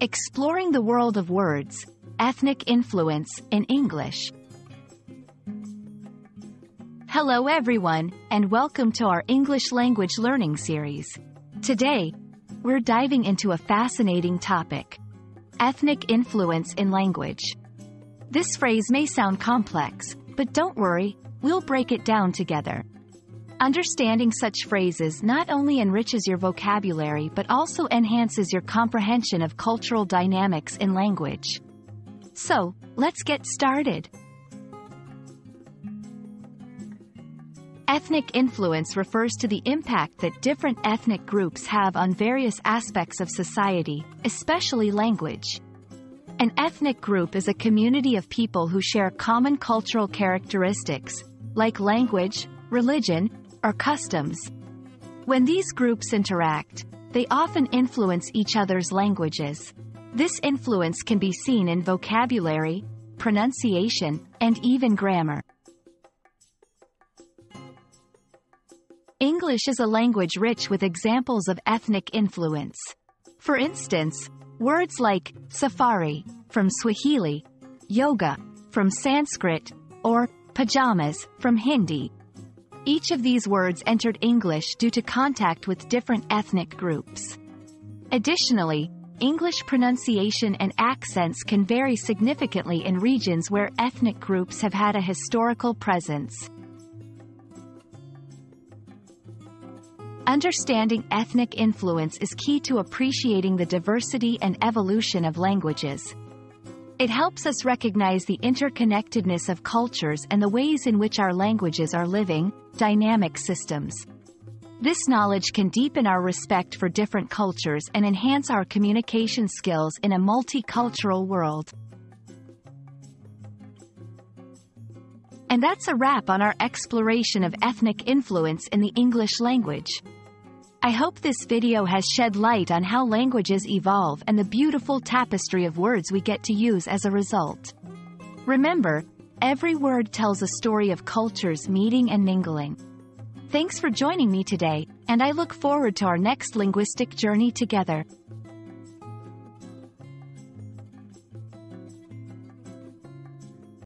Exploring the World of Words, Ethnic Influence in English. Hello everyone, and welcome to our English language learning series. Today, we're diving into a fascinating topic. Ethnic influence in language. This phrase may sound complex, but don't worry, we'll break it down together. Understanding such phrases not only enriches your vocabulary but also enhances your comprehension of cultural dynamics in language. So, let's get started. Ethnic influence refers to the impact that different ethnic groups have on various aspects of society, especially language. An ethnic group is a community of people who share common cultural characteristics, like language, religion, or customs. When these groups interact, they often influence each other's languages. This influence can be seen in vocabulary, pronunciation, and even grammar. English is a language rich with examples of ethnic influence. For instance, words like safari from Swahili, yoga from Sanskrit, or pajamas from Hindi each of these words entered English due to contact with different ethnic groups. Additionally, English pronunciation and accents can vary significantly in regions where ethnic groups have had a historical presence. Understanding ethnic influence is key to appreciating the diversity and evolution of languages. It helps us recognize the interconnectedness of cultures and the ways in which our languages are living, dynamic systems. This knowledge can deepen our respect for different cultures and enhance our communication skills in a multicultural world. And that's a wrap on our exploration of ethnic influence in the English language. I hope this video has shed light on how languages evolve and the beautiful tapestry of words we get to use as a result. Remember, every word tells a story of cultures meeting and mingling. Thanks for joining me today, and I look forward to our next linguistic journey together.